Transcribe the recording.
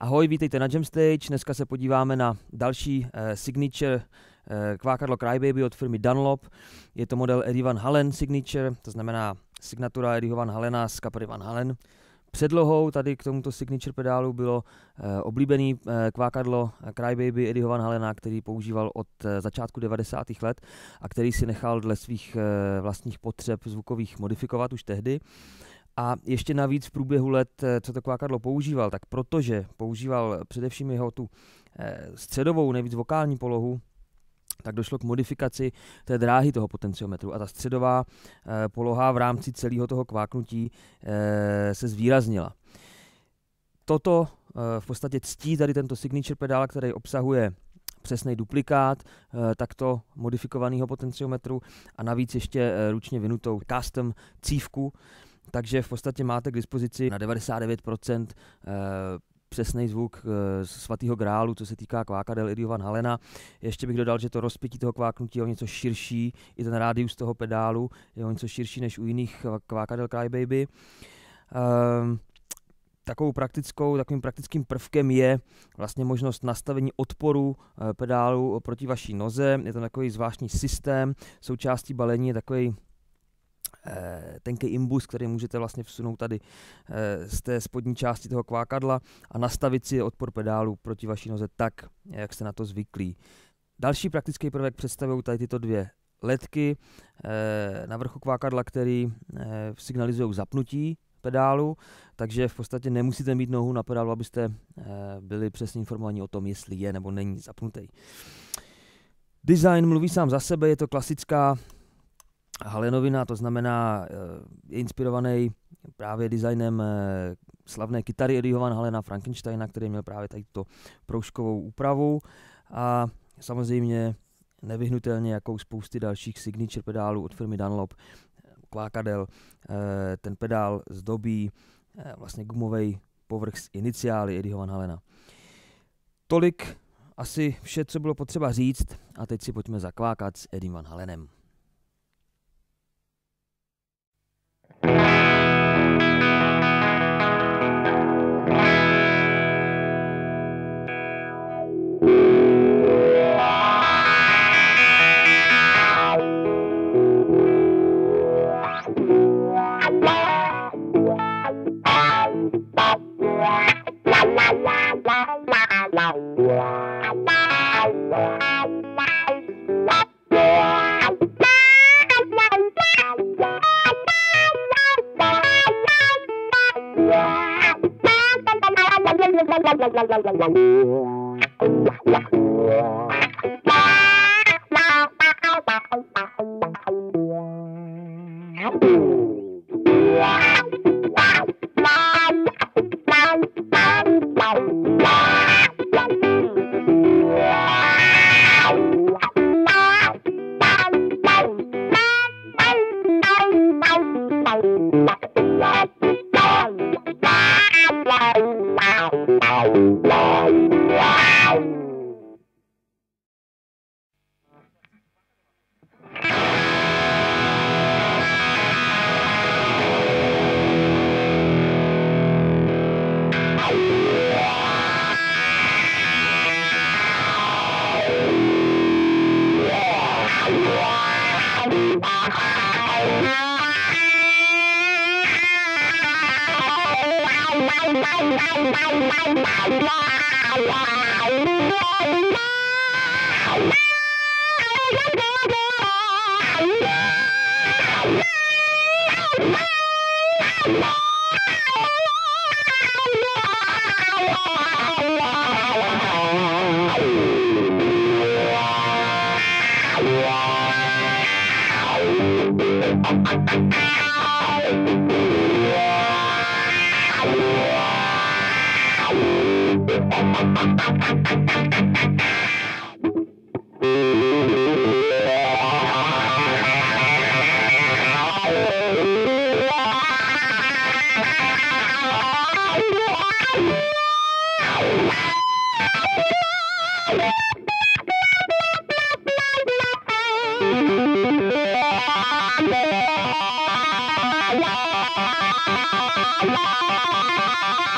Ahoj, vítejte na Jamstage. Dneska se podíváme na další eh, signature kvákadlo Crybaby od firmy Dunlop. Je to model Eddie Van Halen signature, to znamená signatura Eddieho Van Halena z kapely Van Halen. Předlohou tady k tomuto signature pedálu bylo uh, oblíbený uh, kvákadlo Crybaby Eddieho Van Halena, který používal od začátku 90. let a který si nechal dle svých vlastních potřeb zvukových modifikovat už tehdy. A ještě navíc v průběhu let, co to kvákadlo používal, tak protože používal především jeho tu středovou, nejvíc vokální polohu, tak došlo k modifikaci té dráhy toho potenciometru a ta středová e, poloha v rámci celého toho kváknutí e, se zvýraznila. Toto e, v podstatě ctí tady tento signature pedál, který obsahuje přesný duplikát takto modifikovaného potenciometru a navíc ještě ručně vynutou custom cívku, takže v podstatě máte k dispozici na 99% přesný zvuk e, svatého grálu, co se týká kvákadel Eddie Van Halena. Ještě bych dodal, že to rozpětí toho kváknutí je o něco širší, i ten rádius toho pedálu je o něco širší než u jiných kvákadel Crybaby. Um, takovou praktickou, takovým praktickým prvkem je vlastně možnost nastavení odporu e, pedálu proti vaší noze. Je to takový zvláštní systém, součástí balení je takový Eh, tenký imbus, který můžete vlastně vsunout tady eh, z té spodní části toho kvákadla a nastavit si odpor pedálu proti vaší noze tak, jak jste na to zvyklí. Další praktický prvek představují tady tyto dvě ledky eh, na vrchu kvákadla, který signalizují zapnutí pedálu, takže v podstatě nemusíte mít nohu na pedálu, abyste byli přesně informovaní o tom, jestli je nebo není zapnutý. Design mluví sám za sebe, je to klasická Halenovina, to znamená, eh, je inspirovaný právě designem eh, slavné kytary Eddieho Van Halena Frankensteina, který měl právě tady to proužkovou úpravu a samozřejmě nevyhnutelně jako spousty dalších signature pedálů od firmy Dunlop, kvákadel, eh, ten pedál zdobí vlastně gumový povrch s iniciály Eddieho Van Halena. Tolik asi vše, co bylo potřeba říct a teď si pojďme zakvákat s Eddie Van Halenem. la la la la Wow. Bye.